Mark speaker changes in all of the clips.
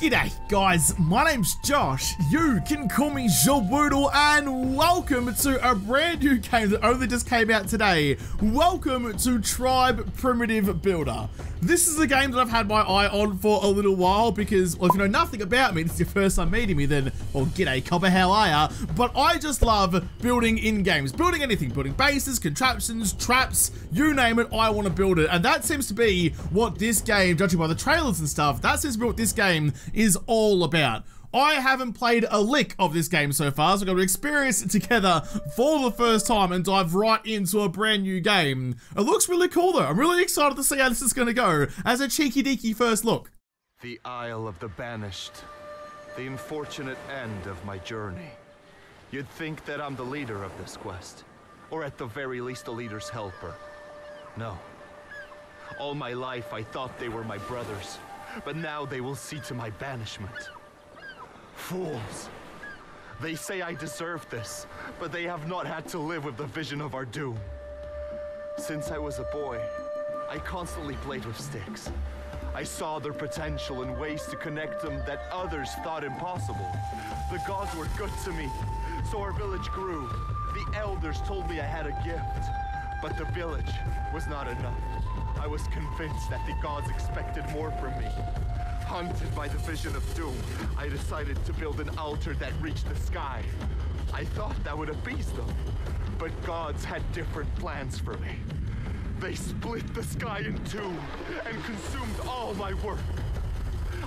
Speaker 1: G'day guys, my name's Josh, you can call me JaWoodle and welcome to a brand new game that only just came out today. Welcome to Tribe Primitive Builder. This is a game that I've had my eye on for a little while because, well, if you know nothing about me, it's your first time meeting me, then, well, g'day copper, how I are ya? But I just love building in games, building anything, building bases, contraptions, traps, you name it, I want to build it. And that seems to be what this game, judging by the trailers and stuff, that seems to be what this game is all about. I haven't played a lick of this game so far, so we're going to experience it together for the first time and dive right into a brand new game. It looks really cool though. I'm really excited to see how this is going to go as a cheeky deeky first look.
Speaker 2: The Isle of the Banished. The unfortunate end of my journey. You'd think that I'm the leader of this quest. Or at the very least the leader's helper. No. All my life I thought they were my brothers. But now they will see to my banishment. Fools. They say I deserve this, but they have not had to live with the vision of our doom. Since I was a boy, I constantly played with sticks. I saw their potential and ways to connect them that others thought impossible. The gods were good to me, so our village grew. The elders told me I had a gift, but the village was not enough. I was convinced that the gods expected more from me. Haunted by the vision of doom, I decided to build an altar that reached the sky. I thought that would appease them, but gods had different plans for me. They split the sky in two and consumed all my work.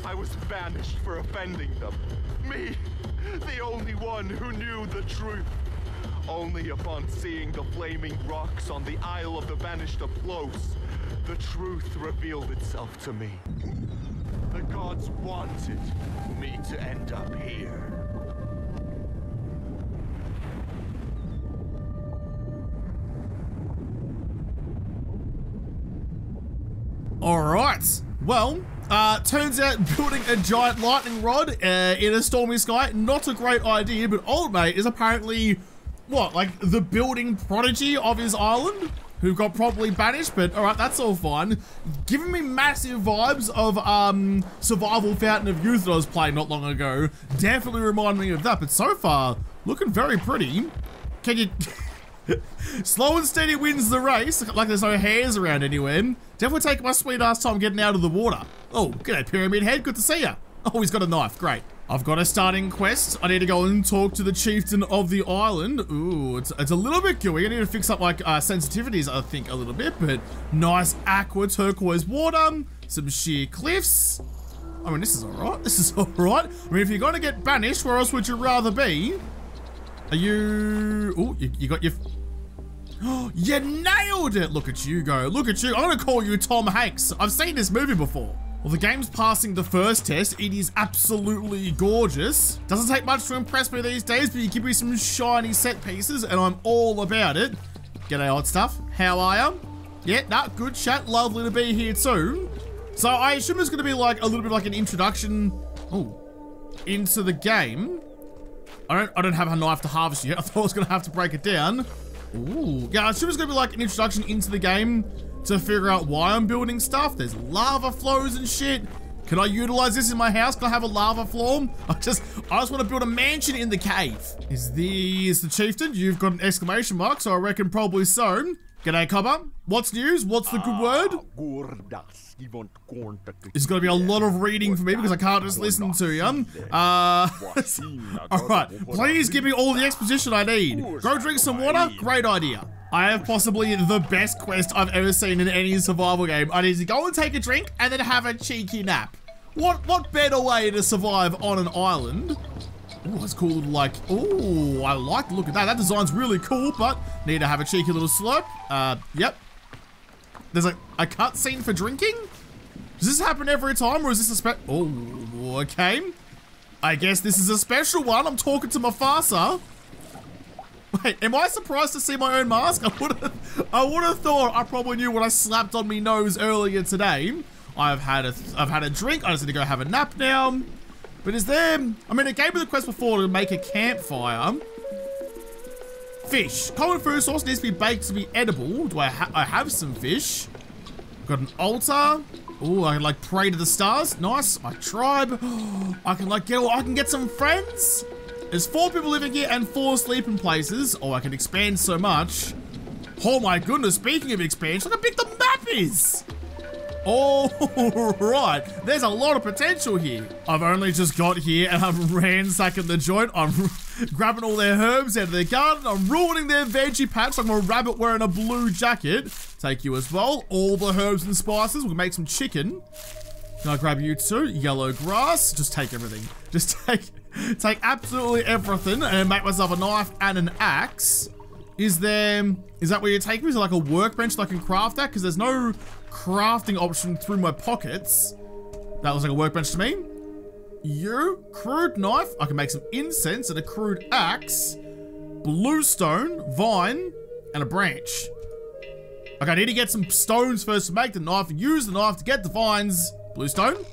Speaker 2: I was banished for offending them. Me, the only one who knew the truth. Only upon seeing the flaming rocks on the Isle of the Banished close, the truth revealed itself to me. The gods wanted me to end up here.
Speaker 1: Alright, well, uh, turns out building a giant lightning rod uh, in a stormy sky, not a great idea, but Old Mate is apparently, what, like the building prodigy of his island? Who got properly banished, but alright, that's all fine. Giving me massive vibes of um, Survival Fountain of Youth that I was playing not long ago. Definitely remind me of that, but so far, looking very pretty. Can you... Slow and steady wins the race, like there's no hares around anywhere. Definitely taking my sweet ass time getting out of the water. Oh, g'day Pyramid Head, good to see ya. Oh, he's got a knife, great. I've got a starting quest. I need to go and talk to the chieftain of the island. Ooh, it's, it's a little bit gooey. I need to fix up like uh, sensitivities, I think, a little bit, but nice aqua turquoise water, some sheer cliffs. I mean, this is all right. This is all right. I mean, if you're going to get banished, where else would you rather be? Are you... Oh, you, you got your... Oh, you nailed it! Look at you go. Look at you. I'm going to call you Tom Hanks. I've seen this movie before. Well, the game's passing the first test. It is absolutely gorgeous. Doesn't take much to impress me these days, but you give me some shiny set pieces, and I'm all about it. G'day, odd stuff. How are ya? Yeah, nah, good chat. Lovely to be here too. So I assume it's going to be like a little bit like an introduction oh, into the game. I don't, I don't have a knife to harvest yet. I thought I was going to have to break it down. Ooh. Yeah, I assume it's going to be like an introduction into the game to figure out why I'm building stuff. There's lava flows and shit. Can I utilize this in my house? Can I have a lava floor? I just, I just want to build a mansion in the cave. Is this the chieftain? You've got an exclamation mark, so I reckon probably so. G'day, Copper. What's news? What's the good word? It's going to be a lot of reading for me because I can't just listen to you. Uh, Alright, please give me all the exposition I need. Go drink some water? Great idea. I have possibly the best quest I've ever seen in any survival game. I need to go and take a drink and then have a cheeky nap. What what better way to survive on an island? Oh, that's cool little like, oh, I like the look at that. That design's really cool, but need to have a cheeky little slurp. Uh, yep. There's a, a cutscene for drinking? Does this happen every time or is this a spe- Oh, okay. I guess this is a special one. I'm talking to Mufasa. Wait, am I surprised to see my own mask? I would have, I would have thought I probably knew what I slapped on me nose earlier today. I've had a, I've had a drink. I just need to go have a nap now. But is there, I mean, it gave me the quest before to make a campfire. Fish. Common food source needs to be baked to be edible. Do I, ha I have some fish? Got an altar. Oh, I can like pray to the stars. Nice. My tribe. I can like get. I can get some friends. There's four people living here and four sleeping places. Oh, I can expand so much. Oh my goodness. Speaking of expansion, look how big the map is. All right, there's a lot of potential here. I've only just got here and I'm ransacking the joint. I'm grabbing all their herbs out of their garden. I'm ruining their veggie patch like I'm a rabbit wearing a blue jacket. Take you as well. All the herbs and spices. We'll make some chicken. Can I grab you too? Yellow grass. Just take everything. Just take, take absolutely everything and make myself a knife and an axe. Is there, is that where you're taking me? Is it like a workbench that I can craft that? Because there's no crafting option through my pockets. That looks like a workbench to me. You, crude knife. I can make some incense and a crude axe. Bluestone, vine, and a branch. Okay, I need to get some stones first to make the knife and use the knife to get the vines. Bluestone?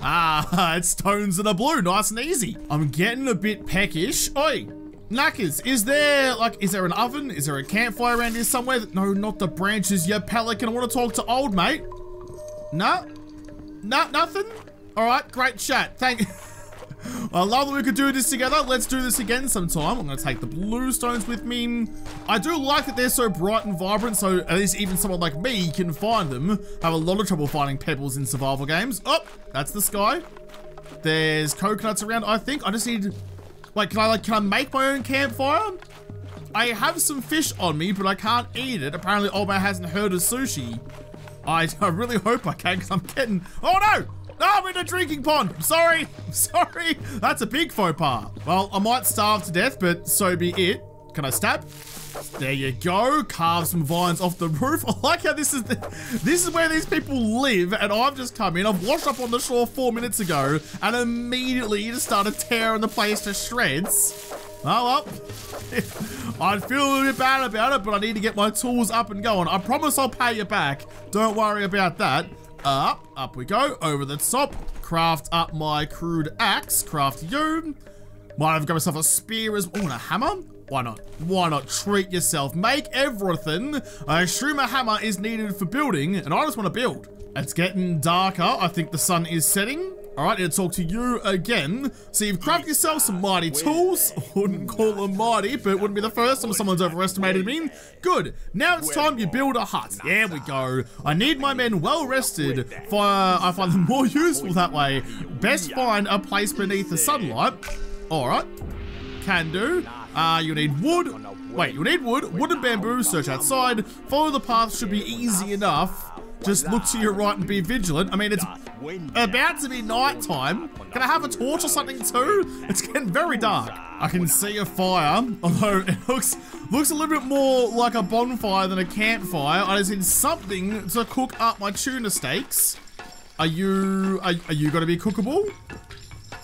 Speaker 1: Ah, it's stones that are blue. Nice and easy. I'm getting a bit peckish. Oi, Knackers, is there, like, is there an oven? Is there a campfire around here somewhere? No, not the branches, you pelican. I want to talk to old mate. No? No, nothing? All right, great chat. Thank you. I love that we could do this together. Let's do this again sometime. I'm going to take the blue stones with me. I do like that they're so bright and vibrant, so at least even someone like me can find them. I have a lot of trouble finding pebbles in survival games. Oh, that's the sky. There's coconuts around, I think. I just need like, can I like, can I make my own campfire? I have some fish on me, but I can't eat it. Apparently, old man hasn't heard of sushi. I, I really hope I can, because I'm getting, oh no! No, I'm in a drinking pond. I'm sorry. I'm sorry. That's a big faux pas. Well, I might starve to death, but so be it. Can I stab? There you go. Carve some vines off the roof. I like how this is the, this is where these people live, and I've just come in. I've washed up on the shore four minutes ago, and immediately you just started tearing the place to shreds. Oh well. I'd feel a little bit bad about it, but I need to get my tools up and going. I promise I'll pay you back. Don't worry about that. Up, up we go, over the top. Craft up my crude axe. Craft you. Might have got myself a spear as well. Oh, and a hammer? Why not? Why not treat yourself? Make everything. I assume a hammer is needed for building, and I just want to build. It's getting darker. I think the sun is setting. All right, to talk to you again. So you've crafted yourself some mighty tools. wouldn't call them mighty, but it wouldn't be the first time someone's overestimated me. Good. Now it's time you build a hut. There we go. I need my men well rested. For uh, I find them more useful that way. Best find a place beneath the sunlight. All right. Can do. Uh, you need wood. Wait, you need wood, wood and bamboo, search outside. Follow the path should be easy enough. Just look to your right and be vigilant. I mean, it's about to be night time. Can I have a torch or something too? It's getting very dark. I can see a fire, although it looks looks a little bit more like a bonfire than a campfire. I just need something to cook up my tuna steaks. Are you are, are you going to be cookable?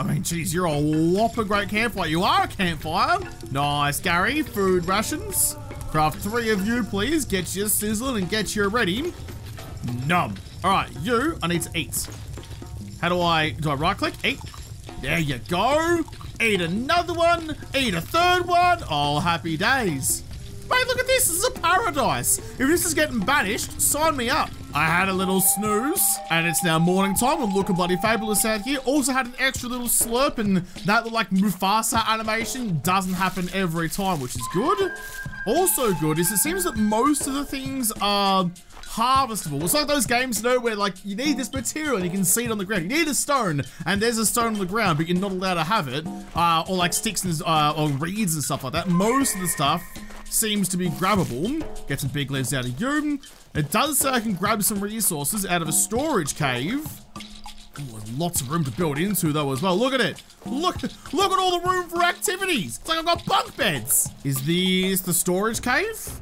Speaker 1: I mean, geez, you're a whopper great campfire. You are a campfire. Nice, Gary. Food rations. Craft three of you, please. Get your sizzling and get you ready. Num. All right, you, I need to eat. How do I, do I right click? Eat. There you go. Eat another one. Eat a third one. Oh, happy days. Mate, look at this. This is a paradise. If this is getting banished, sign me up. I had a little snooze, and it's now morning time. I'm looking bloody fabulous out here. Also had an extra little slurp, and that like, Mufasa animation doesn't happen every time, which is good. Also good is it seems that most of the things are harvestable. It's like those games, you know, where like you need this material and you can see it on the ground. You need a stone and there's a stone on the ground, but you're not allowed to have it. Uh, or like sticks and, uh, or reeds and stuff like that. Most of the stuff seems to be grabbable. Get some big leaves out of you. It does say I can grab some resources out of a storage cave. Ooh, lots of room to build into though as well. Look at it. Look, look at all the room for activities. It's like I've got bunk beds. Is this the storage cave?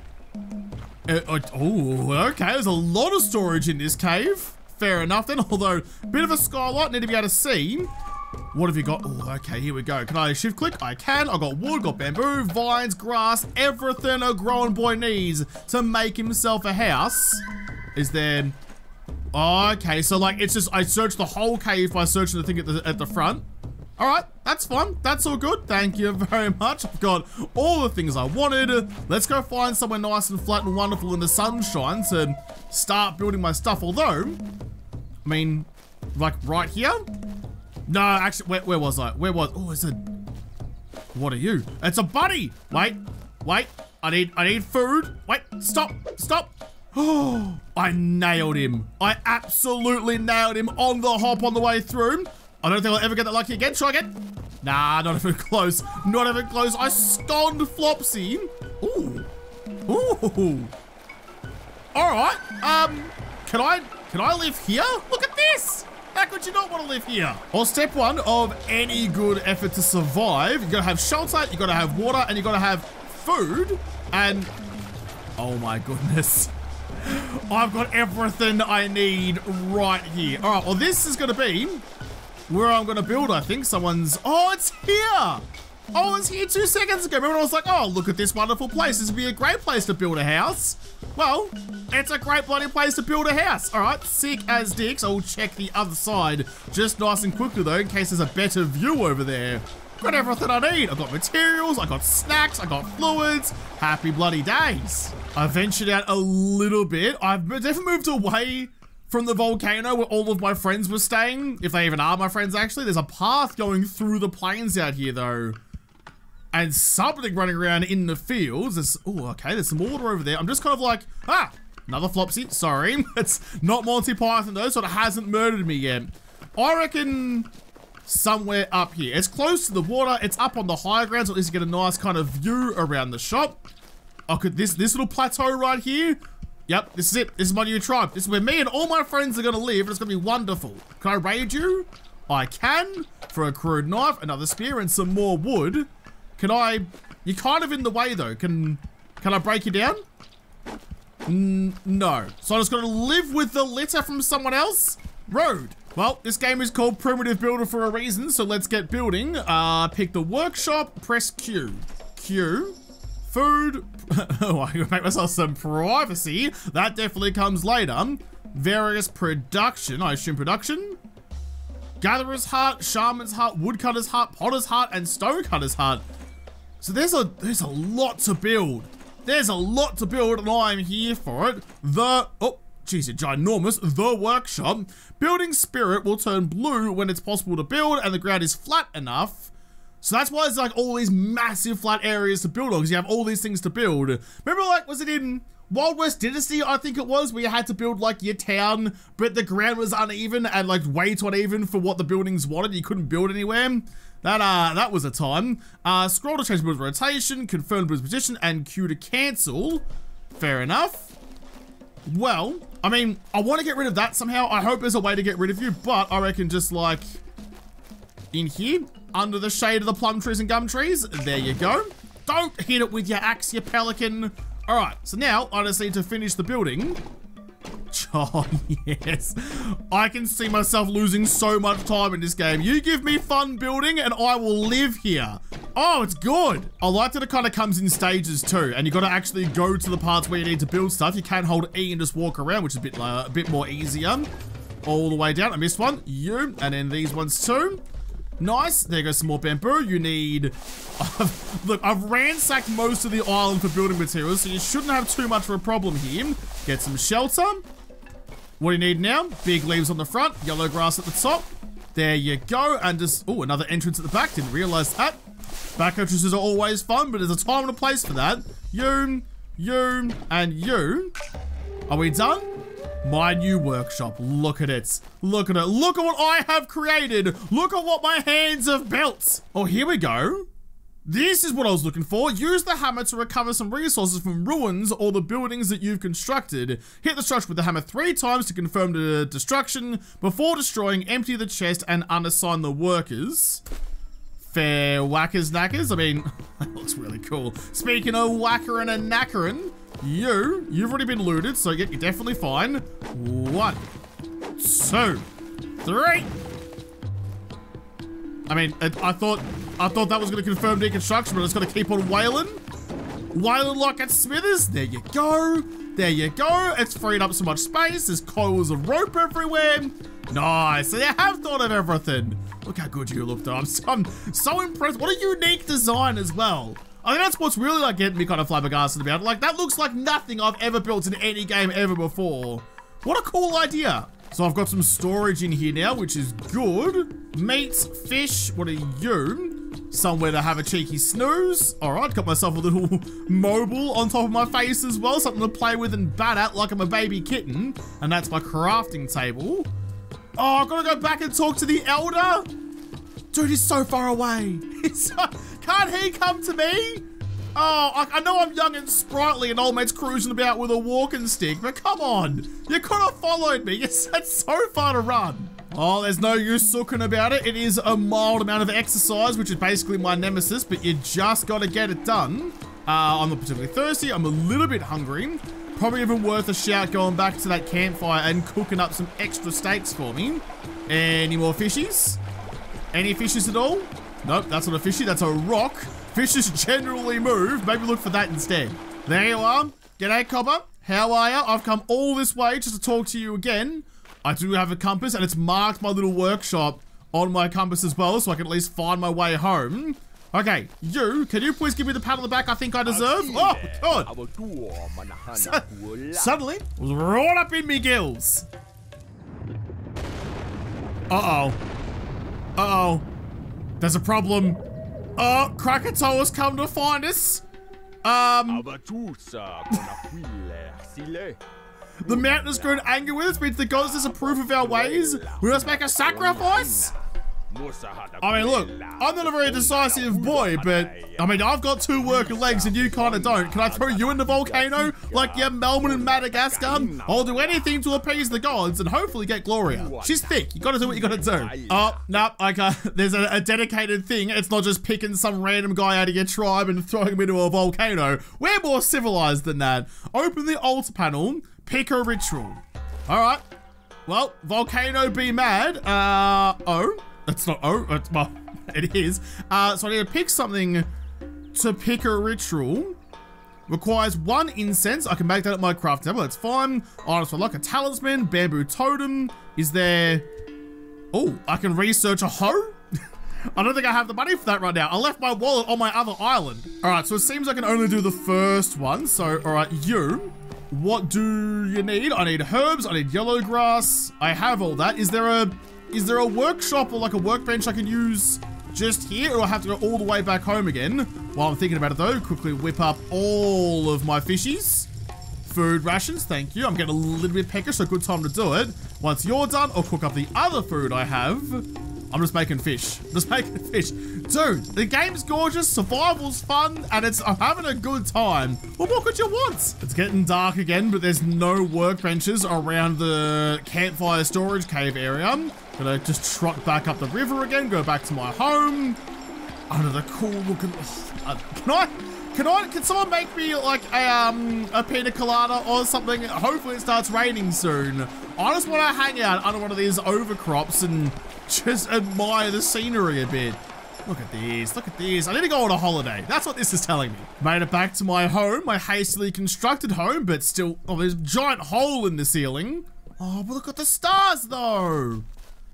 Speaker 1: Uh, uh, oh, okay. There's a lot of storage in this cave. Fair enough then, although a bit of a skylight, need to be able to see. What have you got? Oh, okay, here we go. Can I shift click? I can. I got wood, got bamboo, vines, grass, everything a growing boy needs to make himself a house. Is there... Oh, okay, so like it's just, I searched the whole cave by searching the thing at the, at the front. All right, that's fine. That's all good. Thank you very much. I've got all the things I wanted. Let's go find somewhere nice and flat and wonderful in the sunshine to start building my stuff. Although, I mean, like right here? No, actually, where, where was I? Where was, oh, it's a, what are you? It's a bunny. Wait, wait, I need, I need food. Wait, stop, stop. Oh, I nailed him. I absolutely nailed him on the hop on the way through. I don't think I'll ever get that lucky again. Try again. Nah, not even close. Not even close. I stunned Flopsy. Ooh. Ooh. All right. Um, can I, can I live here? Look at this. How could you not want to live here? Well, step one of any good effort to survive, you gotta have shelter, you gotta have water, and you gotta have food. And, oh my goodness. I've got everything I need right here. All right, well, this is gonna be where I'm gonna build, I think. Someone's, oh, it's here. Oh, it was here two seconds ago. Remember I was like, oh, look at this wonderful place. This would be a great place to build a house. Well, it's a great bloody place to build a house. All right, sick as dicks. I'll check the other side just nice and quickly though, in case there's a better view over there. Got everything I need. I got materials, I got snacks, I got fluids. Happy bloody days. I ventured out a little bit. I've definitely moved away from the volcano where all of my friends were staying, if they even are my friends actually. There's a path going through the plains out here though. And something running around in the fields. Oh, okay, there's some water over there. I'm just kind of like, ah, another Flopsy, sorry. it's not Monty Python though, so it hasn't murdered me yet. I reckon somewhere up here. It's close to the water, it's up on the higher ground, so at least you get a nice kind of view around the shop. Oh, could this, this little plateau right here, Yep, this is it. This is my new tribe. This is where me and all my friends are gonna live, and it's gonna be wonderful. Can I raid you? I can. For a crude knife, another spear, and some more wood. Can I... You're kind of in the way, though. Can can I break you down? N no. So I'm just gonna live with the litter from someone else? Road. Well, this game is called Primitive Builder for a reason, so let's get building. Uh, pick the workshop, press Q. Q. Food. oh, I can make myself some privacy. That definitely comes later. Various production. I assume production. Gatherer's Hut, Shaman's Hut, Woodcutter's Hut, Potter's Hut, and Stonecutter's Hut. So there's a there's a lot to build. There's a lot to build, and I'm here for it. The oh, geez, it's ginormous. The workshop. Building spirit will turn blue when it's possible to build, and the ground is flat enough so that's why it's like all these massive flat areas to build on, because you have all these things to build. Remember like, was it in Wild West Dynasty, I think it was, where you had to build like your town, but the ground was uneven and like way too uneven for what the buildings wanted. You couldn't build anywhere. That uh, that was a time. Uh, scroll to change build rotation, confirm build position, and Q to cancel. Fair enough. Well, I mean, I want to get rid of that somehow. I hope there's a way to get rid of you, but I reckon just like in here, under the shade of the plum trees and gum trees. There you go. Don't hit it with your axe, you pelican. All right, so now I just need to finish the building. Oh, yes. I can see myself losing so much time in this game. You give me fun building and I will live here. Oh, it's good. I like that it kind of comes in stages too. And you got to actually go to the parts where you need to build stuff. You can't hold E and just walk around, which is a bit, uh, a bit more easier. All the way down. I missed one. You. And then these ones too. Nice. There goes some more bamboo. You need... Look, I've ransacked most of the island for building materials, so you shouldn't have too much of a problem here. Get some shelter. What do you need now? Big leaves on the front, yellow grass at the top. There you go. And just... Oh, another entrance at the back. Didn't realize that. Back entrances are always fun, but there's a time and a place for that. You, you, and you. Are we done? My new workshop. Look at it. Look at it. Look at what I have created. Look at what my hands have built. Oh, here we go. This is what I was looking for. Use the hammer to recover some resources from ruins or the buildings that you've constructed. Hit the structure with the hammer three times to confirm the destruction. Before destroying, empty the chest and unassign the workers. Fair whackers knackers. I mean, that looks really cool. Speaking of whacker and knackering, you, you've already been looted, so you're definitely fine. One, two, three. I mean, I thought, I thought that was going to confirm deconstruction, but it's going to keep on wailing. Wailing like at Smithers. There you go. There you go. It's freed up so much space. There's coils of rope everywhere. Nice. So they have thought of everything. Look how good you look, though. I'm so, I'm so impressed. What a unique design as well. I think that's what's really like getting me kind of flabbergasted about. Like that looks like nothing I've ever built in any game ever before. What a cool idea. So I've got some storage in here now, which is good. Meats, fish, what are you? Somewhere to have a cheeky snooze. All right, got myself a little mobile on top of my face as well. Something to play with and bat at like I'm a baby kitten. And that's my crafting table. Oh, I've got to go back and talk to the elder. Dude, he's so far away. can't he come to me? Oh, I, I, know I'm young and sprightly and old mate's cruising about with a walking stick, but come on. You could have followed me. It's, it's so far to run. Oh, there's no use sooking about it. It is a mild amount of exercise, which is basically my nemesis, but you just got to get it done. Uh, I'm not particularly thirsty. I'm a little bit hungry. Probably even worth a shout going back to that campfire and cooking up some extra steaks for me. Any more fishies? Any fishes at all? Nope, that's not a fishy, that's a rock. Fishes generally move. Maybe look for that instead. There you are. G'day, Copper. How are you? I've come all this way just to talk to you again. I do have a compass, and it's marked my little workshop on my compass as well, so I can at least find my way home. Okay, you, can you please give me the pat on the back I think I deserve? Oh, God. Suddenly, it was right up in me gills. Uh-oh. Uh-oh. There's a problem. Oh, Krakatoa's come to find us. Um. the mountain has grown angry with us, means the gods disapprove of our ways. We must make a sacrifice. I mean, look, I'm not a very decisive boy, but I mean, I've got two working legs and you kind of don't. Can I throw you in the volcano like yeah, Melman and Madagascar? I'll do anything to appease the gods and hopefully get Gloria. She's thick. You gotta do what you gotta do. Oh, no, okay. There's a, a dedicated thing. It's not just picking some random guy out of your tribe and throwing him into a volcano. We're more civilized than that. Open the altar panel, pick a ritual. All right. Well, volcano be mad. Uh, oh. That's not oh, it's, well, it is. Uh, so I need to pick something to pick a ritual. Requires one incense. I can make that at my craft table. That's fine. Items for like a talisman, bamboo totem. Is there... Oh, I can research a hoe? I don't think I have the money for that right now. I left my wallet on my other island. All right, so it seems I can only do the first one. So, all right, you, what do you need? I need herbs, I need yellow grass. I have all that. Is there a is there a workshop or like a workbench I can use just here or I have to go all the way back home again? While I'm thinking about it though, quickly whip up all of my fishies. Food rations, thank you. I'm getting a little bit peckish, so good time to do it. Once you're done, I'll cook up the other food I have. I'm just making fish. Just making fish. Dude, the game's gorgeous, survival's fun, and it's I'm having a good time. Well, what could you want? It's getting dark again, but there's no workbenches around the campfire storage cave area. Gonna just trot back up the river again, go back to my home. Under the cool looking... Uh, can I... Can I, can someone make me like a, um, a pina colada or something? Hopefully it starts raining soon. I just want to hang out under one of these overcrops and just admire the scenery a bit. Look at these, look at these. I need to go on a holiday. That's what this is telling me. Made it back to my home, my hastily constructed home, but still, oh, there's a giant hole in the ceiling. Oh, but look at the stars though.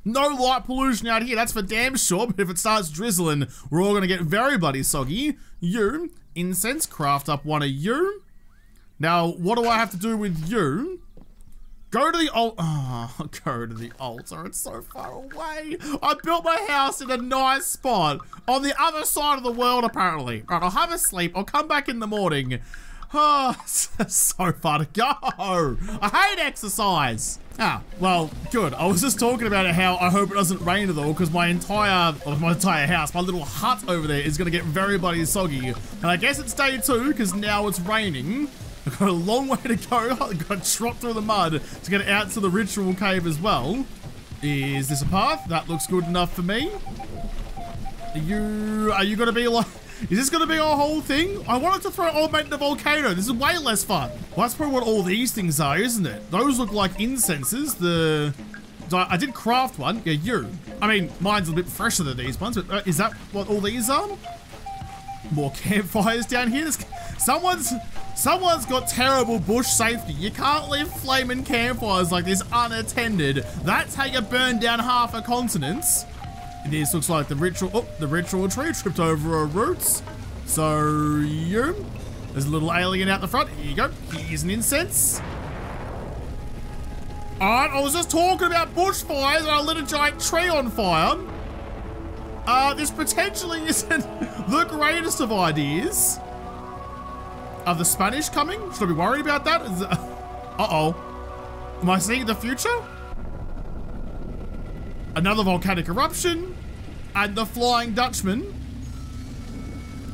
Speaker 1: No light pollution out here, that's for damn sure, but if it starts drizzling, we're all gonna get very bloody soggy. You, incense, craft up one of you. Now, what do I have to do with you? Go to the altar. Oh, go to the altar. It's so far away. I built my house in a nice spot on the other side of the world, apparently. All right, I'll have a sleep. I'll come back in the morning. Oh, so far to go. I hate exercise. Ah, well, good. I was just talking about how I hope it doesn't rain at all, because my entire, my entire house, my little hut over there is going to get very bloody soggy. And I guess it's day two, because now it's raining. I've got a long way to go. I've got to trot through the mud to get out to the ritual cave as well. Is this a path? That looks good enough for me. Are you, are you going to be like... Is this to be our whole thing? I wanted to throw Old Mate in the volcano. This is way less fun. Well, that's probably what all these things are, isn't it? Those look like incenses. The... I did craft one. Yeah, you. I mean, mine's a bit fresher than these ones, but uh, is that what all these are? More campfires down here. Someone's someone's got terrible bush safety. You can't leave flaming campfires like this unattended. That's how you burn down half a continent. This looks like the ritual. Oh, the ritual tree tripped over our roots. So you, there's a little alien out the front. Here you go. Here's an incense. Alright, I was just talking about bushfires and I lit a giant tree on fire. Uh, this potentially isn't the greatest of ideas. Are the Spanish coming? Should I be worried about that? Uh-oh. Am I seeing the future? Another volcanic eruption. And the Flying Dutchman.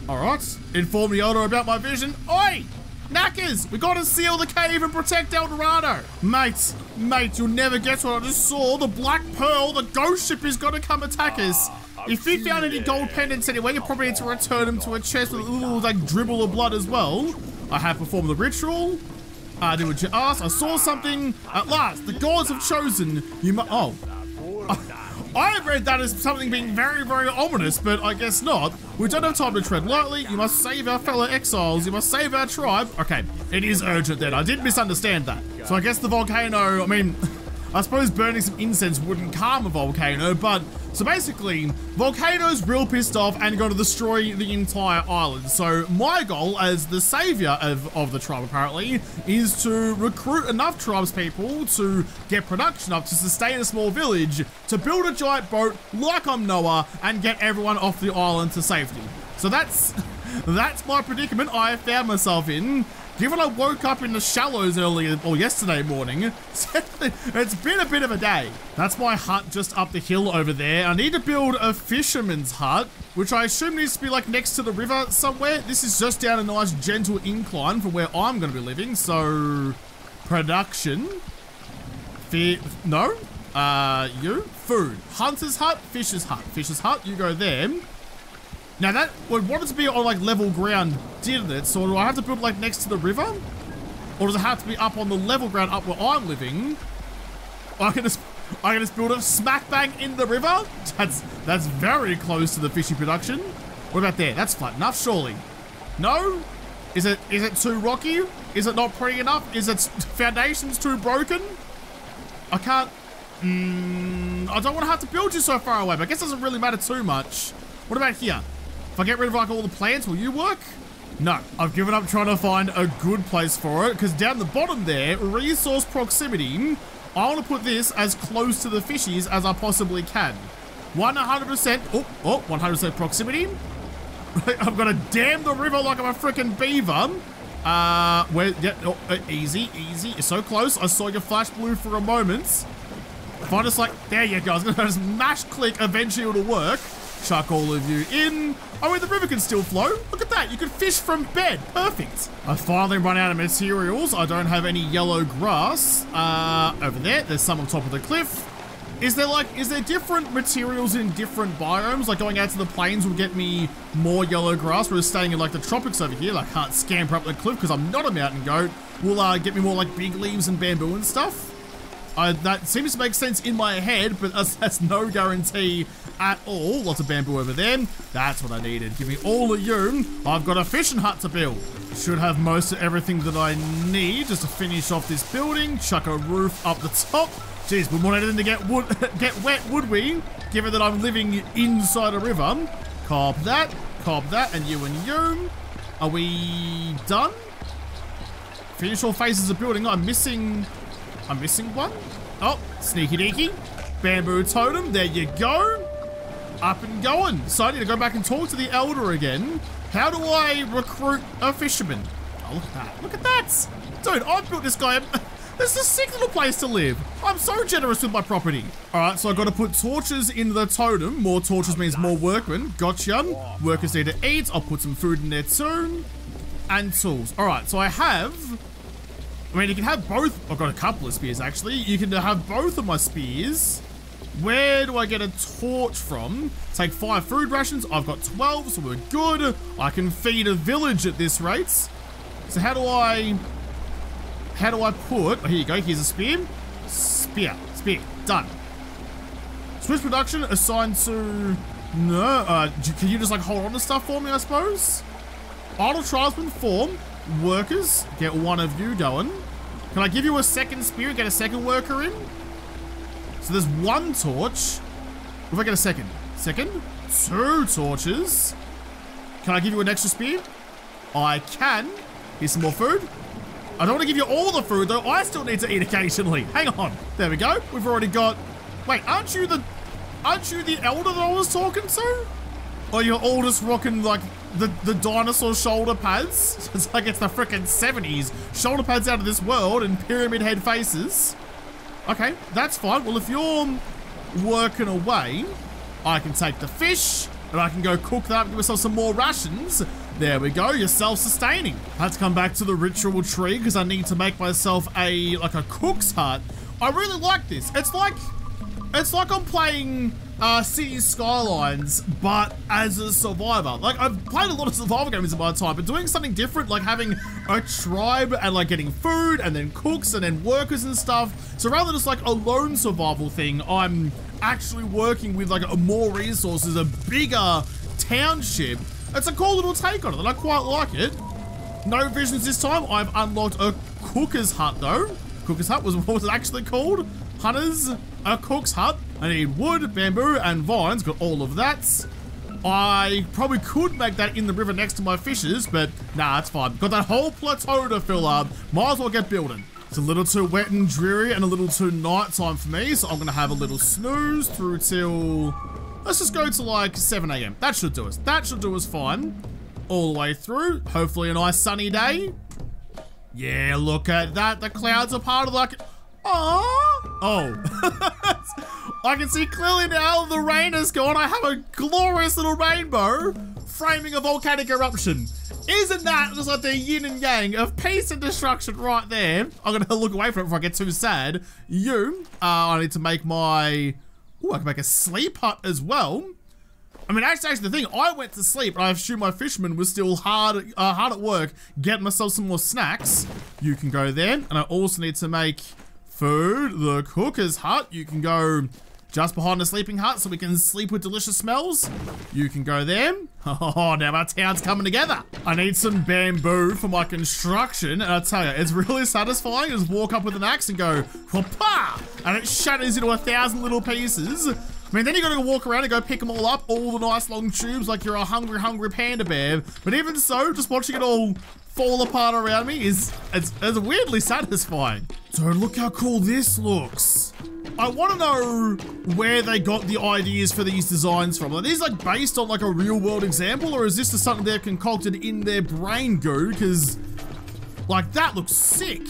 Speaker 1: Alright. Inform the owner about my vision. Oi! Knackers! We gotta seal the cave and protect El Dorado! Mate, mate, you'll never guess what I just saw. The Black Pearl, the ghost ship is gonna come attack us. If you found any gold pendants anywhere, you probably need to return them to a chest with a little, like, dribble of blood as well. I have performed the ritual. I did what you asked. I saw something. At last, the gods have chosen. You must. Oh. I read that as something being very, very ominous, but I guess not. We don't have time to tread lightly. You must save our fellow exiles. You must save our tribe. Okay, it is urgent then. I did misunderstand that. So I guess the volcano, I mean, I suppose burning some incense wouldn't calm a volcano, but so basically, Volcano's real pissed off and going to destroy the entire island. So my goal as the savior of, of the tribe apparently is to recruit enough tribes people to get production up to sustain a small village, to build a giant boat like I'm Noah and get everyone off the island to safety. So that's that's my predicament I found myself in. Given I woke up in the shallows earlier, or yesterday morning, it's been a bit of a day. That's my hut just up the hill over there. I need to build a fisherman's hut, which I assume needs to be like next to the river somewhere. This is just down a nice gentle incline from where I'm going to be living. So, production. No? Uh, you? Food. Hunter's hut, fisher's hut. Fisher's hut, you go there. Now that would want it to be on like level ground, didn't it? So do I have to build like next to the river? Or does it have to be up on the level ground up where I'm living? I can just I can just build a smack bang in the river? That's that's very close to the fishy production. What about there? That's flat enough, surely. No? Is it is it too rocky? Is it not pretty enough? Is its foundations too broken? I can't... Mm, I don't want to have to build you so far away, but I guess it doesn't really matter too much. What about here? I get rid of like all the plants, will you work? No, I've given up trying to find a good place for it because down the bottom there, resource proximity, I want to put this as close to the fishies as I possibly can. 100%, oh, oh, 100% proximity. I've got to dam the river like I'm a freaking beaver. Uh, where, yeah, oh, uh, easy, easy. You're so close. I saw your flash blue for a moment. If I just like, there you go. I was going to just mash click, eventually it'll work. Chuck all of you in. Oh, wait, the river can still flow. Look at that. You can fish from bed. Perfect. I finally run out of materials. I don't have any yellow grass. Uh, over there, there's some on top of the cliff. Is there like, is there different materials in different biomes? Like going out to the plains will get me more yellow grass, whereas staying in like the tropics over here, like I can't scamper up the cliff because I'm not a mountain goat, will uh, get me more like big leaves and bamboo and stuff. I, that seems to make sense in my head, but that's, that's no guarantee at all. Lots of bamboo over there. That's what I needed. Give me all of you. I've got a fishing hut to build. Should have most of everything that I need just to finish off this building. Chuck a roof up the top. Jeez, we want anything to get wood, get wet, would we? Given that I'm living inside a river. Cop that, cop that, and you and you. Are we done? Finish all phases of building. I'm missing I'm missing one. Oh, sneaky deaky. Bamboo totem. There you go. Up and going. So I need to go back and talk to the elder again. How do I recruit a fisherman? Oh, look at that. Look at that. Dude, I've built this guy. This is a sick little place to live. I'm so generous with my property. All right, so I've got to put torches in the totem. More torches means more workmen. Gotcha. Workers need to eat. I'll put some food in there too. And tools. All right, so I have I mean, you can have both. I've got a couple of spears, actually. You can have both of my spears. Where do I get a torch from? Take five food rations. I've got 12, so we're good. I can feed a village at this rate. So how do I... How do I put... Oh, here you go. Here's a spear. Spear. Spear. Done. Switch production assigned to No, uh, can you just like hold on to stuff for me, I suppose? Idle tribesman form. Workers, get one of you going. Can I give you a second spear get a second worker in? So there's one torch. If I get a second. Second? Two torches. Can I give you an extra spear? I can. Here's some more food. I don't want to give you all the food, though. I still need to eat occasionally. Hang on. There we go. We've already got... Wait, aren't you the... Aren't you the elder that I was talking to? Or you're all just rocking, like, the, the dinosaur shoulder pads? It's like it's the freaking 70s. Shoulder pads out of this world and pyramid head faces. Okay, that's fine. Well, if you're working away, I can take the fish and I can go cook that, give myself some more rations. There we go, you're self-sustaining. Let's come back to the ritual tree because I need to make myself a, like a cook's hut. I really like this. It's like, it's like I'm playing uh, City Skylines, but as a survivor. Like, I've played a lot of survival games in my time, but doing something different, like having a tribe and like getting food and then cooks and then workers and stuff. So rather than just like a lone survival thing, I'm actually working with like a more resources, a bigger township. It's a cool little take on it, and I quite like it. No visions this time. I've unlocked a cooker's hut though. Cooker's hut was what was it actually called? Hunters, a cook's hut. I need wood, bamboo, and vines. Got all of that. I probably could make that in the river next to my fishes, but nah, it's fine. Got that whole plateau to fill up. Might as well get building. It's a little too wet and dreary and a little too nighttime for me, so I'm gonna have a little snooze through till... Let's just go to like 7 a.m. That should do us. That should do us fine. All the way through. Hopefully a nice sunny day. Yeah, look at that. The clouds are part of like... Aww. Oh. I can see clearly now the rain is gone. I have a glorious little rainbow framing a volcanic eruption. Isn't that just like the yin and yang of peace and destruction right there? I'm gonna look away from it before I get too sad. You, uh, I need to make my, oh, I can make a sleep hut as well. I mean, actually, actually, the thing, I went to sleep, and I assume my fisherman was still hard, uh, hard at work, getting myself some more snacks. You can go there, and I also need to make food, the cooker's hut. You can go just behind the sleeping hut so we can sleep with delicious smells. You can go there. Oh, now our town's coming together. I need some bamboo for my construction. And I tell you, it's really satisfying. Just walk up with an axe and go, pa, and it shatters into a thousand little pieces. I mean, then you gotta walk around and go pick them all up, all the nice long tubes like you're a hungry, hungry panda bear. But even so, just watching it all fall apart around me is it's weirdly satisfying. So look how cool this looks. I want to know where they got the ideas for these designs from. Are these like based on like a real world example or is this just something they've concocted in their brain goo? Because like that looks sick.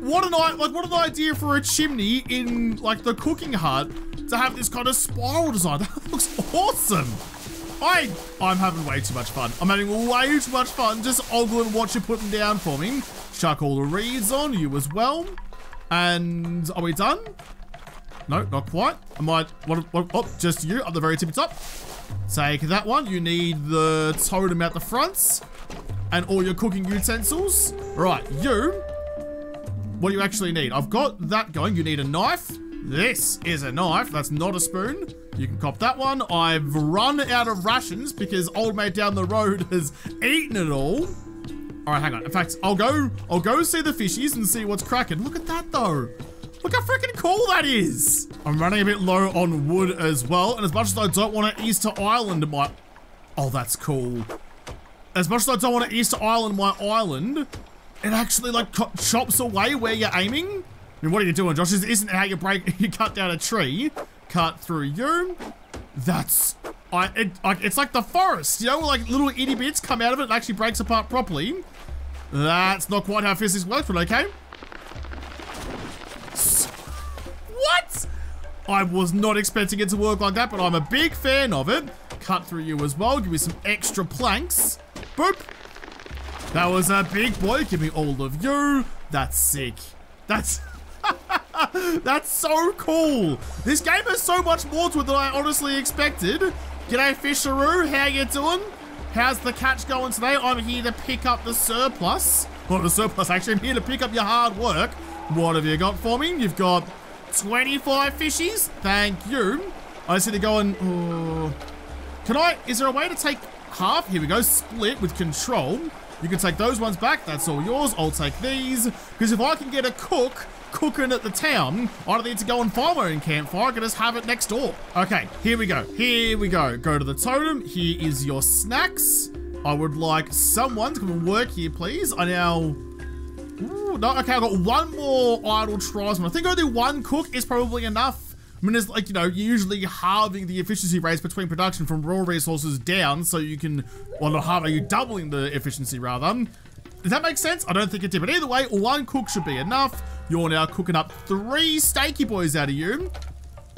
Speaker 1: What an like what an idea for a chimney in like the cooking hut to have this kind of spiral design. That looks awesome. I, I'm having way too much fun. I'm having way too much fun just ogling what you're putting down for me. Chuck all the reeds on, you as well. And are we done? No, not quite. I might, what, what, oh, just you at the very tippy top. Take that one. You need the totem at the fronts and all your cooking utensils. Right, you, what do you actually need? I've got that going. You need a knife. This is a knife. That's not a spoon. You can cop that one. I've run out of rations because old mate down the road has eaten it all. All right, hang on. In fact, I'll go, I'll go see the fishies and see what's cracking. Look at that though. Look how freaking cool that is. I'm running a bit low on wood as well. And as much as I don't want to Easter Island my, oh, that's cool. As much as I don't want to Easter Island my island, it actually like chops away where you're aiming. I mean, what are you doing, Josh? This isn't how you break, you cut down a tree. Cut through you. That's I, it, it's like the forest, you know, like little itty bits come out of it and actually breaks apart properly. That's not quite how physics works, but okay. What? I was not expecting it to work like that, but I'm a big fan of it. Cut through you as well. Give me some extra planks. Boop. That was a big boy. Give me all of you. That's sick. That's... That's so cool. This game has so much more to it than I honestly expected. G'day, Fisheroo. How you doing? How's the catch going today? I'm here to pick up the surplus. Not the surplus, actually. I'm here to pick up your hard work. What have you got for me? You've got 25 fishies. Thank you. I just need to go and... Oh, can I... Is there a way to take half? Here we go. Split with control. You can take those ones back. That's all yours. I'll take these. Because if I can get a cook cooking at the town, I don't need to go and find my own campfire. I can just have it next door. Okay, here we go. Here we go. Go to the totem. Here is your snacks. I would like someone to come and work here, please. I now... Ooh, no, okay, I've got one more idle tribesman. I think only one cook is probably enough. I mean, it's like, you know, usually halving the efficiency rates between production from raw resources down so you can, well, not halving, you're doubling the efficiency rather. Does that make sense? I don't think it did. But either way, one cook should be enough. You're now cooking up three steaky boys out of you.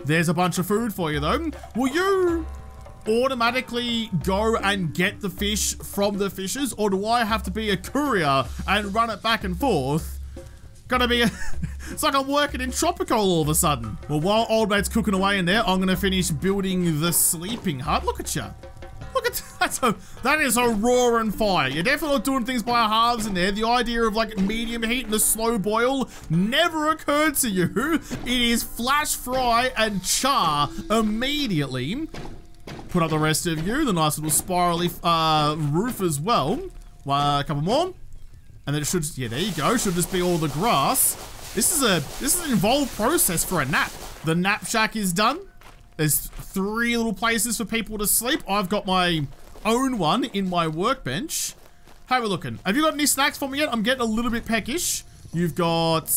Speaker 1: There's a bunch of food for you, though. Will you automatically go and get the fish from the fishers? Or do I have to be a courier and run it back and forth? Gotta be a... it's like I'm working in Tropical all of a sudden. Well, while old mate's cooking away in there, I'm gonna finish building the sleeping hut. Look at you. Look at that. A, that is a roaring fire. You're definitely not doing things by halves in there. The idea of like medium heat and a slow boil never occurred to you. It is flash fry and char immediately. Put up the rest of you. The nice little spirally uh, roof as well. Uh, a couple more. And then it should, yeah, there you go. Should just be all the grass. This is a, this is an involved process for a nap. The nap shack is done. There's three little places for people to sleep. I've got my own one in my workbench. How are we looking? Have you got any snacks for me yet? I'm getting a little bit peckish. You've got...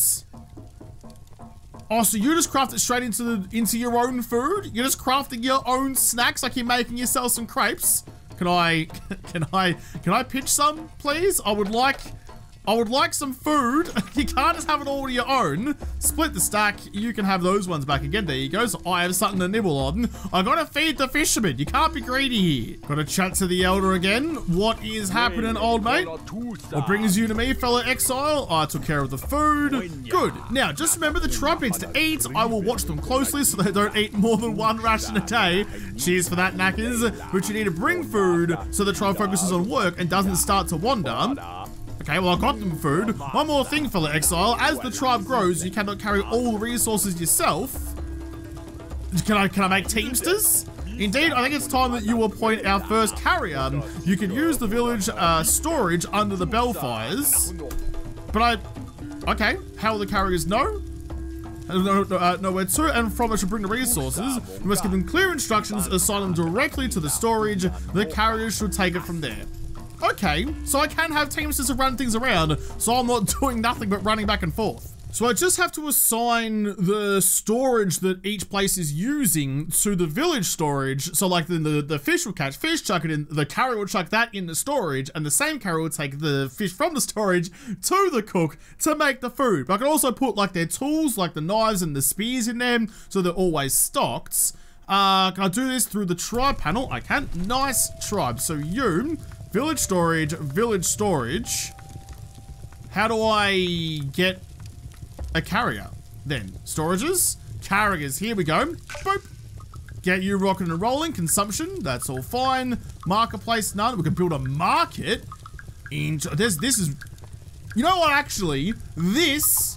Speaker 1: Oh, so you just craft it straight into the into your own food? You're just crafting your own snacks like you're making yourself some crepes? Can I, can I, can I pitch some, please? I would like I would like some food. you can't just have it all to your own. Split the stack. You can have those ones back again. There you go. So I have something to nibble on. I gotta feed the fisherman. You can't be greedy here. Gotta chat to the elder again. What is happening, old mate? What brings you to me, fellow exile? I took care of the food. Good. Now, just remember the tribe needs to eat. I will watch them closely so they don't eat more than one ration a day. Cheers for that, knackers. But you need to bring food so the tribe focuses on work and doesn't start to wander. Okay, well, I got them food. One more thing, fellow exile. As the tribe grows, you cannot carry all the resources yourself. Can I, can I make teamsters? Indeed, I think it's time that you appoint our first carrier. You can use the village uh, storage under the Bellfires. But I... Okay, how will the carriers know? Uh, no, no, uh, nowhere to and from it to bring the resources. You must give them clear instructions, assign them directly to the storage. The carriers should take it from there. Okay, so I can have teamsters to run things around, so I'm not doing nothing but running back and forth. So I just have to assign the storage that each place is using to the village storage. So like the, the, the fish will catch fish, chuck it in, the carrier will chuck that in the storage, and the same carrier will take the fish from the storage to the cook to make the food. But I can also put like their tools, like the knives and the spears in them, so they're always stocked. Uh, can I do this through the tribe panel? I can. Nice tribe. So you Village storage, village storage. How do I get a carrier then? Storages, carriers, here we go. Boop. Get you rocking and rolling, consumption, that's all fine. Marketplace, none. We can build a market. In this, this is, you know what, actually, this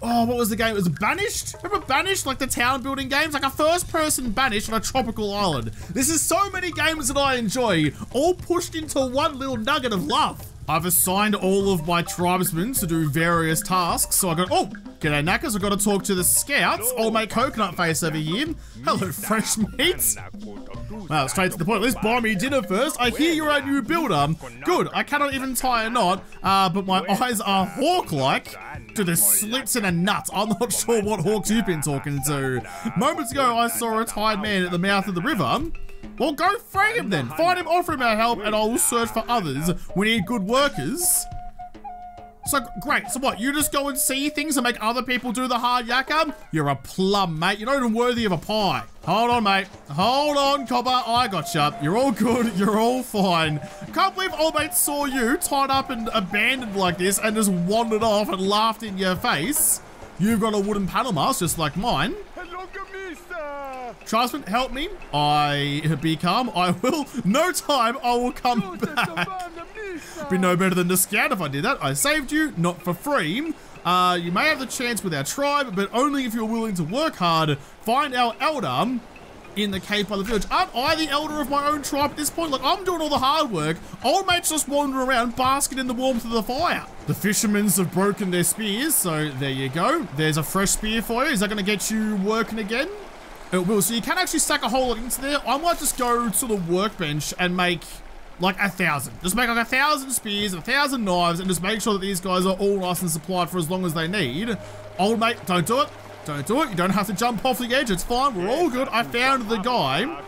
Speaker 1: Oh, what was the game? It was Banished? Remember Banished? Like the town building games? Like a first person Banished on a tropical island. This is so many games that I enjoy, all pushed into one little nugget of love. I've assigned all of my tribesmen to do various tasks, so I got- Oh! G'day Knackers, I've got to talk to the scouts. Old mate Coconut Face over here. Hello, fresh meat. Well, straight to the point. Let's buy me dinner first. I hear you're a new builder. Good, I cannot even tie a knot, uh, but my eyes are hawk-like to the slits in a nut. I'm not sure what hawks you've been talking to. Moments ago, I saw a tired man at the mouth of the river. Well, go free him then. Find him, offer him our help, and I will search for others. We need good workers. So, great. So what, you just go and see things and make other people do the hard yakka? You're a plum, mate. You're not even worthy of a pie. Hold on, mate. Hold on, copper. I got you. You're all good. You're all fine. Can't believe old mate saw you tied up and abandoned like this and just wandered off and laughed in your face. You've got a wooden paddle mask just like mine. Trustman, help me. I be calm. I will. No time. I will come back. Be no better than the scout if I did that. I saved you, not for free. Uh, you may have the chance with our tribe, but only if you're willing to work hard. Find our elder in the cave by the village. Aren't I the elder of my own tribe at this point? Like, I'm doing all the hard work. Old mate's just wandering around, basking in the warmth of the fire. The fishermen's have broken their spears, so there you go. There's a fresh spear for you. Is that going to get you working again? It will. So you can actually stack a whole lot into there. I might just go to the workbench and make like a thousand. Just make like a thousand spears, a thousand knives, and just make sure that these guys are all nice and supplied for as long as they need. Old mate, don't do it. Don't do it. You don't have to jump off the edge. It's fine. We're all good. I found the guy.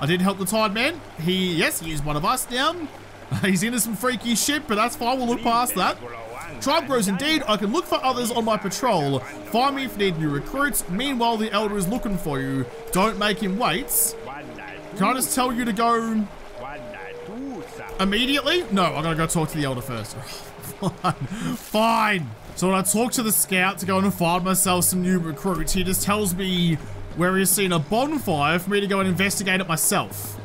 Speaker 1: I did help the Tide Man. He, yes, he is one of us now. He's into some freaky shit, but that's fine. We'll look past that. Tribe grows indeed. I can look for others on my patrol. Find me if you need new recruits. Meanwhile, the Elder is looking for you. Don't make him wait. Can I just tell you to go immediately? No, I'm gonna go talk to the Elder first. Fine. Fine. So when I talk to the scout to go and find myself some new recruits, he just tells me where he's seen a bonfire for me to go and investigate it myself.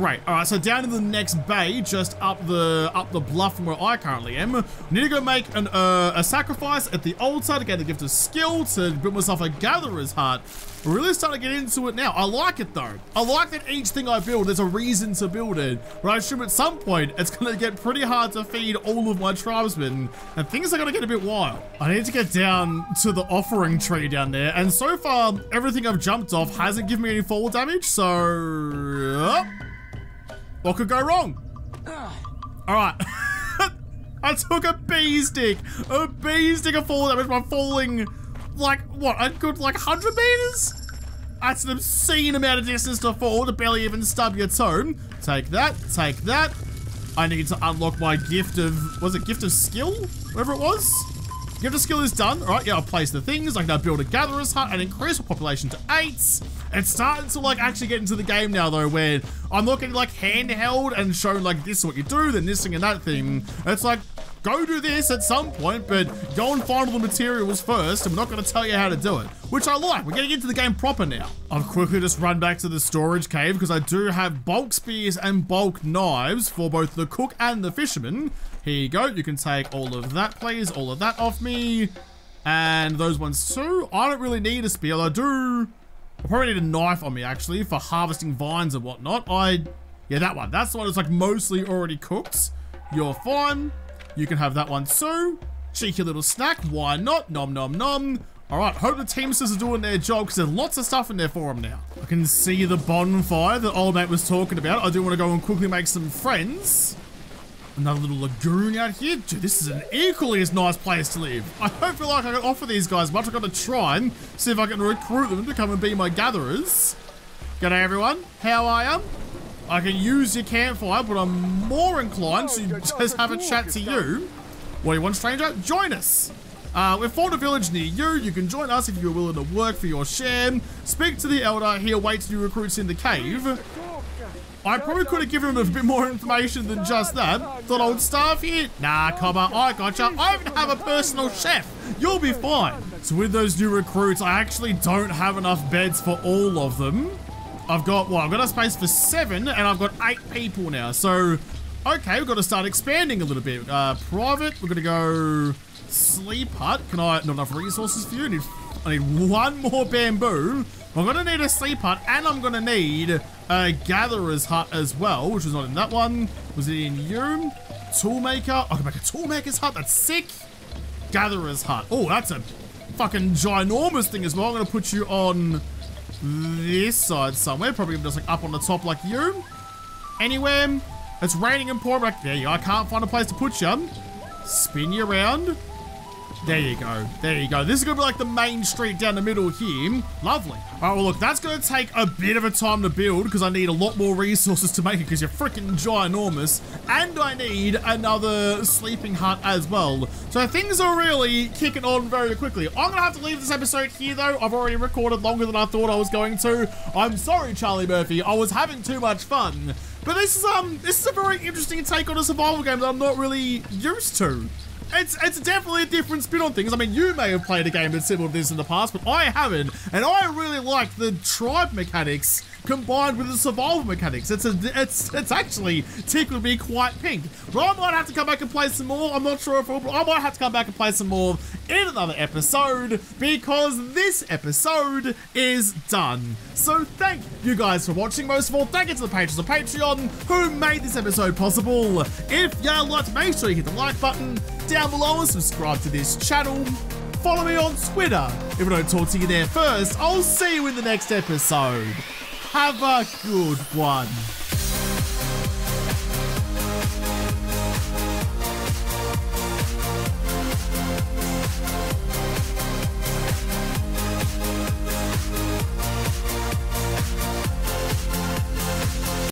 Speaker 1: Great. All right, so down in the next bay, just up the up the bluff from where I currently am, I need to go make an, uh, a sacrifice at the altar to get a gift of skill to build myself a gatherer's hut. We're really starting to get into it now. I like it though. I like that each thing I build, there's a reason to build it. But I assume at some point, it's gonna get pretty hard to feed all of my tribesmen, and things are gonna get a bit wild. I need to get down to the offering tree down there, and so far, everything I've jumped off hasn't given me any fall damage, so... What could go wrong? All right. I took a bee stick. A bee stick of fall damage by falling like, what, a good like 100 meters? That's an obscene amount of distance to fall to barely even stub your toe. Take that, take that. I need to unlock my gift of, was it gift of skill? Whatever it was? Gift the skill is done. All right, yeah, I'll place the things. I can now build a gatherer's hut and increase the population to eight. It's starting to like actually get into the game now though, where I'm looking like handheld and shown like this is what you do, then this thing and that thing. It's like, go do this at some point, but go and find all the materials first. I'm not going to tell you how to do it, which I like. We're getting into the game proper now. I've quickly just run back to the storage cave because I do have bulk spears and bulk knives for both the cook and the fisherman. Here you go. You can take all of that, please. All of that off me. And those ones too. I don't really need a spear. I do. I probably need a knife on me, actually, for harvesting vines and whatnot. I... Yeah, that one. That's the one that's, like, mostly already cooked. You're fine. You can have that one too. Cheeky little snack. Why not? Nom, nom, nom. All right, hope the Teamsters are doing their job because there's lots of stuff in there for them now. I can see the bonfire that old mate was talking about. I do want to go and quickly make some friends. Another little lagoon out here. Dude, this is an equally as nice place to live. I don't feel like I can offer these guys much. I've got to try and see if I can recruit them to come and be my gatherers. G'day, everyone. How are you? I can use your campfire, but I'm more inclined to just have a chat to you. What do you want, stranger? Join us. Uh, we've formed a village near you. You can join us if you're willing to work for your share. Speak to the elder. He awaits new recruits in the cave. I probably could have given him a bit more information than just that. Thought I would starve here. Nah, Cobber, I gotcha. I even have a personal chef. You'll be fine. So with those new recruits, I actually don't have enough beds for all of them. I've got, well, I've got a space for seven, and I've got eight people now. So, okay, we've got to start expanding a little bit. Uh, private, we're going to go sleep hut. Can I, not enough resources for you? I need, I need one more bamboo. I'm going to need a sleep hut, and I'm going to need a gatherer's hut as well, which was not in that one. Was it in you? Toolmaker. I can make a toolmaker's hut. That's sick. Gatherer's hut. Oh, that's a fucking ginormous thing as well. I'm going to put you on this side somewhere. Probably just like up on the top like you. Anywhere. It's raining and pouring. Like, there you go. I can't find a place to put you. Spin you around. There you go. There you go. This is going to be like the main street down the middle here. Lovely. All right, well, look, that's going to take a bit of a time to build because I need a lot more resources to make it because you're freaking ginormous. And I need another sleeping hut as well. So things are really kicking on very quickly. I'm going to have to leave this episode here, though. I've already recorded longer than I thought I was going to. I'm sorry, Charlie Murphy. I was having too much fun. But this is um this is a very interesting take on a survival game that I'm not really used to it's it's definitely a different spin on things. I mean, you may have played a game that's similar to this in the past, but I haven't, and I really like the tribe mechanics combined with the survival mechanics. It's a it's it's actually tickled me quite pink. But I might have to come back and play some more. I'm not sure if I might have to come back and play some more in another episode because this episode is done. So thank you guys for watching. Most of all, thank you to the patrons of Patreon who made this episode possible. If you liked, make sure you hit the like button down below and subscribe to this channel. Follow me on Twitter. If I don't talk to you there first, I'll see you in the next episode. Have a good one.